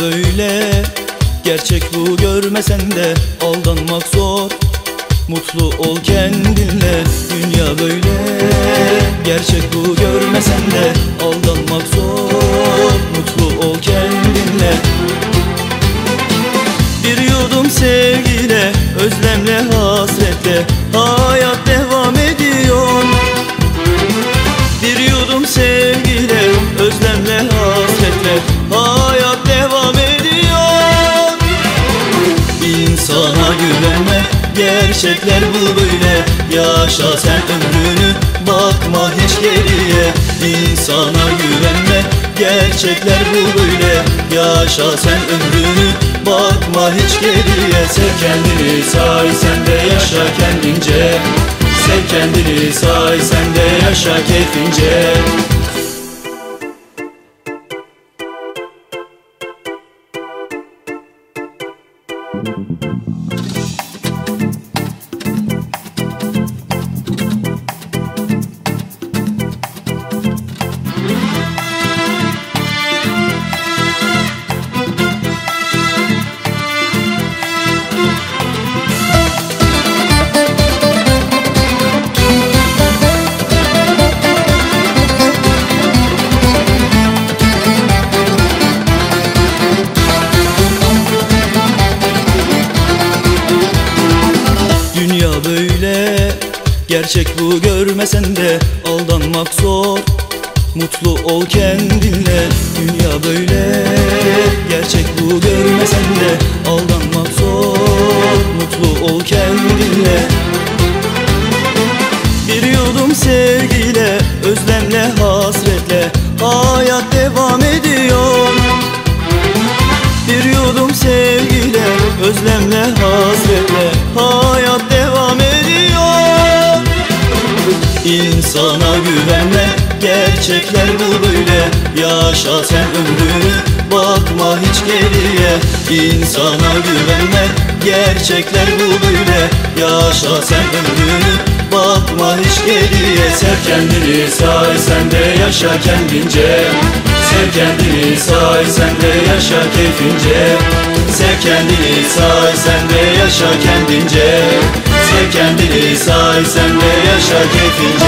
böyle. Gerçek bu görmesen de aldanmak zor. Mutlu ol kendinle dünya böyle. Gerçek bu görmesen de aldanmak zor. Mutlu ol kendinle. Bir yudum sevgiyle özlemle hasretle. hasretle güvenme Gerçekler bu böyle. Yaşa sen ömrünü Bakma hiç geriye. İnsana güvenme Gerçekler bu böyle. Yaşa sen ömrünü Bakma hiç geriye. Sev kendini say sen de yaşa kendince. Sev kendini say sen de yaşa keyfince Dünya böyle. Gerçek bu görmesen de aldanmak zor. Mutlu ol kendinle Dünya böyle. Gerçek bu görmesen de aldanmak zor. Mutlu ol kendinle. Bir yudum sevgiyle Özlemle hasretle. Hayat devam ediyor. Bir yudum sevgiyle, özlemle, hasretle İnsana güvenme, gerçekler bu böyle. Yaşa sen ömrünü, bakma hiç geriye. İnsana güvenme, gerçekler bu böyle. Yaşa sen ömrünü, bakma hiç geriye. Sev kendini say sen de yaşa kendince. Sev kendini say sen de yaşa keyfince. Sev kendini say sen de yaşa kendince. Sev kendini say sen de yaşa keyfince